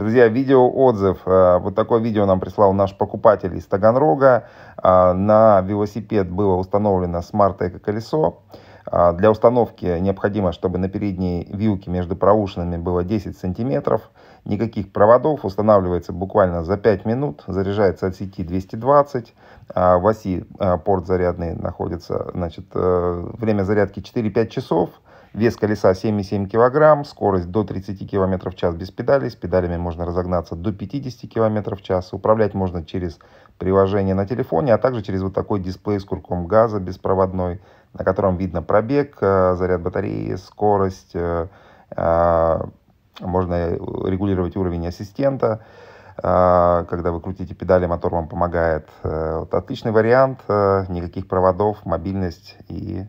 Друзья, видеоотзыв. Э, вот такое видео нам прислал наш покупатель из Таганрога. Э, на велосипед было установлено смарт-эко-колесо. Э, для установки необходимо, чтобы на передней вилке между проушинами было 10 сантиметров. Никаких проводов. Устанавливается буквально за 5 минут. Заряжается от сети 220. В оси порт зарядный находится. Значит, время зарядки 4-5 часов. Вес колеса 7,7 кг, скорость до 30 км в час без педалей. С педалями можно разогнаться до 50 км в час. Управлять можно через приложение на телефоне, а также через вот такой дисплей с курком газа беспроводной, на котором видно пробег, э, заряд батареи, скорость. Э, э, можно регулировать уровень ассистента. Когда вы крутите педали, мотор вам помогает. Вот отличный вариант, никаких проводов, мобильность и